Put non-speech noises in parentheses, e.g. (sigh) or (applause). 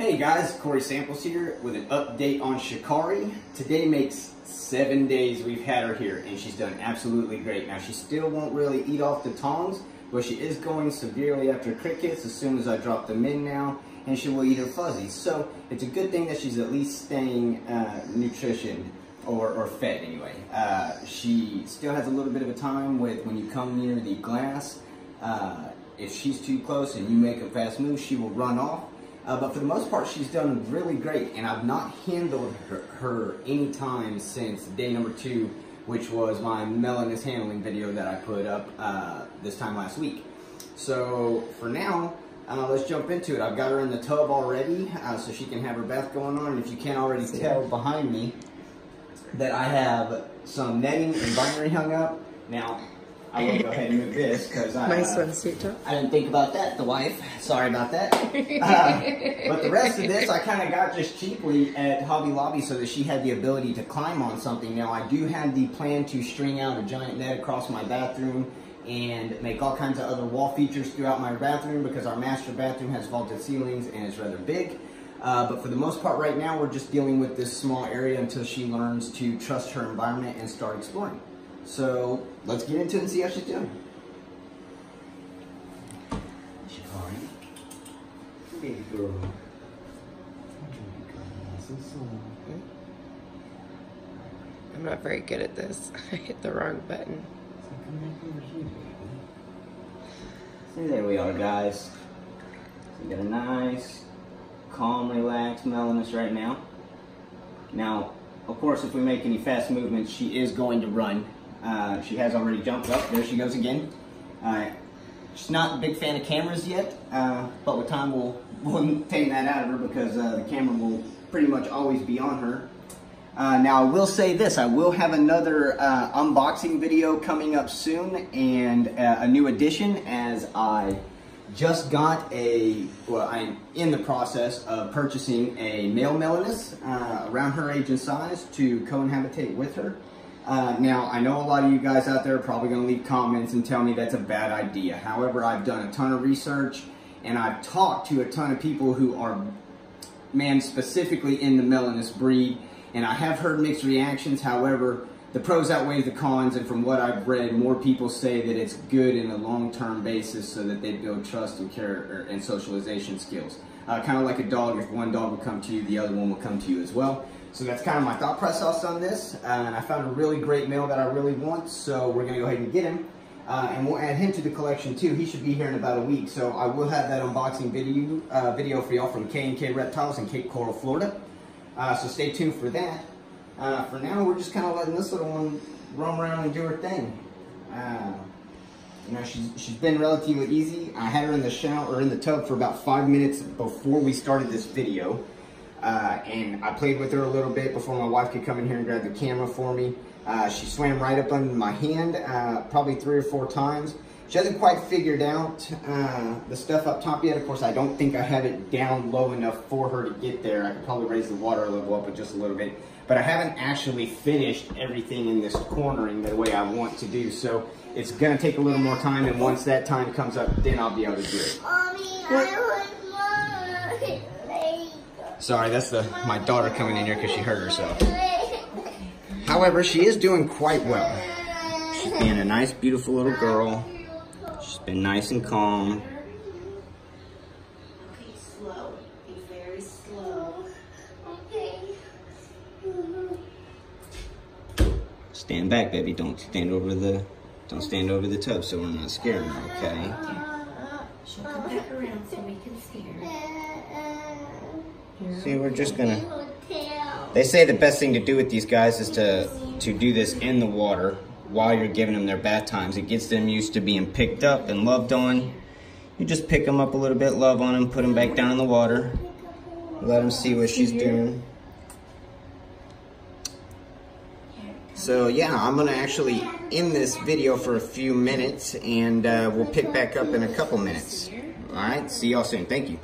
Hey guys, Cory Samples here with an update on Shakarri. Today makes seven days we've had her here and she's done absolutely great. Now she still won't really eat off the tongs, but she is going severely after crickets as soon as I drop them in now and she will eat her fuzzies. So it's a good thing that she's at least staying uh, nutritioned or, or fed anyway. Uh, she still has a little bit of a time with when you come near the glass. Uh, if she's too close and you make a fast move, she will run off. Uh, but for the most part, she's done really great, and I've not handled her, her any time since day number two, which was my Melinus handling video that I put up uh, this time last week. So for now, uh, let's jump into it. I've got her in the tub already, uh, so she can have her bath going on. And if you can't already tell behind me, that I have some netting and binary hung up. Now, I will go ahead and move this because I, Nice uh, top. I didn't think about that, the wife. Sorry about that. (laughs) Uh, but the rest of this I kind of got just cheaply at Hobby Lobby so that she had the ability to climb on something. Now, I do have the plan to string out a giant net across my bathroom and make all kinds of other wall features throughout my bathroom because our master bathroom has vaulted ceilings and is rather big. Uh, but for the most part right now, we're just dealing with this small area until she learns to trust her environment and start exploring. So let's get into it and see how she's doing. Shakarri. Baby girl. I'm not very good at this. (laughs) I hit the wrong button. So there we are, guys. So we got a nice, calm, relaxed Melinus right now. Now, of course, if we make any fast movements, she is going to run. Uh, she has already jumped up. There she goes again. Uh, she's not a big fan of cameras yet, uh, but with time we'll, (laughs) we'll tame that out of her because uh, the camera will pretty much always be on her. Uh, now, I will say this. I will have another unboxing video coming up soon and a new addition as I just got a, well, I'm in the process of purchasing a male Melinus around her age and size to cohabitate with her. Uh, now, I know a lot of you guys out there are probably going to leave comments and tell me that's a bad idea. However, I've done a ton of research and I've talked to a ton of people who are, man, specifically in the Melinus breed and I have heard mixed reactions. However, the pros outweigh the cons, and from what I've read, more people say that it's good in a long-term basis so that they build trust and care and socialization skills. Uh, kind of like a dog, if one dog will come to you, the other one will come to you as well. So that's kind of my thought process on this, uh, and I found a really great male that I really want, so we're going to go ahead and get him. Uh, and we'll add him to the collection too. He should be here in about a week, so I will have that unboxing video uh, video for y'all from K&K Reptiles in Cape Coral, Florida. Uh, so stay tuned for that. Uh, for now, we're just kind of letting this little one roam around and do her thing. You know, she's, she's been relatively easy. I had her in the shower, or in the tub for about five minutes before we started this video. Uh, and I played with her a little bit before my wife could come in here and grab the camera for me. Uh, she swam right up under my hand, uh, probably three or four times. She hasn't quite figured out uh, the stuff up top yet. Of course, I don't think I have it down low enough for her to get there. I could probably raise the water level up just a little bit. But I haven't actually finished everything in this cornering the way I want to do. So it's going to take a little more time. And once that time comes up, then I'll be able to do it. Mommy, I want more. (laughs) Sorry, that's the my daughter coming in here because she hurt herself. However, she is doing quite well. She's being a nice, beautiful little girl. She's been nice and calm. Okay, slow. Be very slow. Okay. Stand back, baby. Don't stand over the don't stand over the tub so we're not scaring her, okay? She'll come back around so we can see her. See, we're just gonna They say the best thing to do with these guys is to to do this in the water while you're giving them their bath times. It gets them used to being picked up and loved on. You just pick them up a little bit, love on them, put them back down in the water. Let them see what she's doing. So yeah, I'm gonna actually end this video for a few minutes and uh, we'll pick back up in a couple minutes. All right, see y'all soon. Thank you.